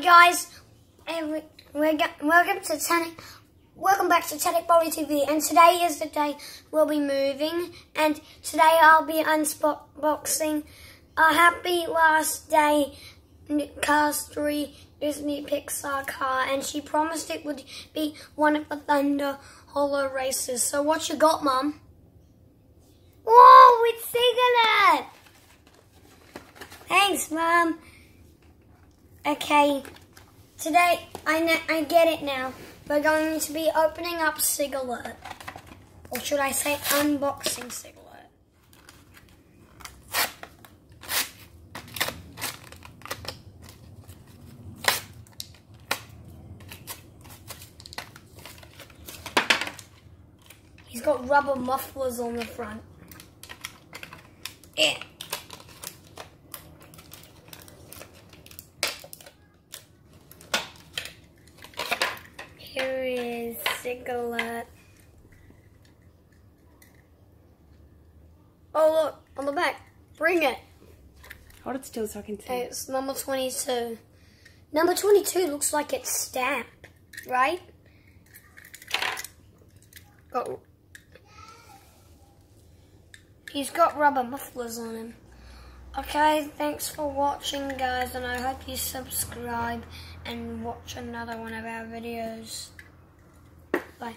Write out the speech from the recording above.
guys, and we, we're welcome to Tanic. Welcome back to Tanic Body TV, and today is the day we'll be moving, and today I'll be unboxing a happy last day Cars 3 Disney Pixar car, and she promised it would be one of the Thunder Hollow races. So what you got, Mum? Whoa, it's Cigalert! Thanks, Mum. Okay, today I, I get it now. We're going to be opening up Cigalert. Or should I say unboxing Cigalert? He's got rubber mufflers on the front. Yeah. Here is Cigalert. Oh look, on the back. Bring it. Hold it still so I can see. It's number 22. Number 22 looks like it's stamped, right? Oh. He's got rubber mufflers on him. Okay, thanks for watching guys and I hope you subscribe and watch another one of our videos. Bye.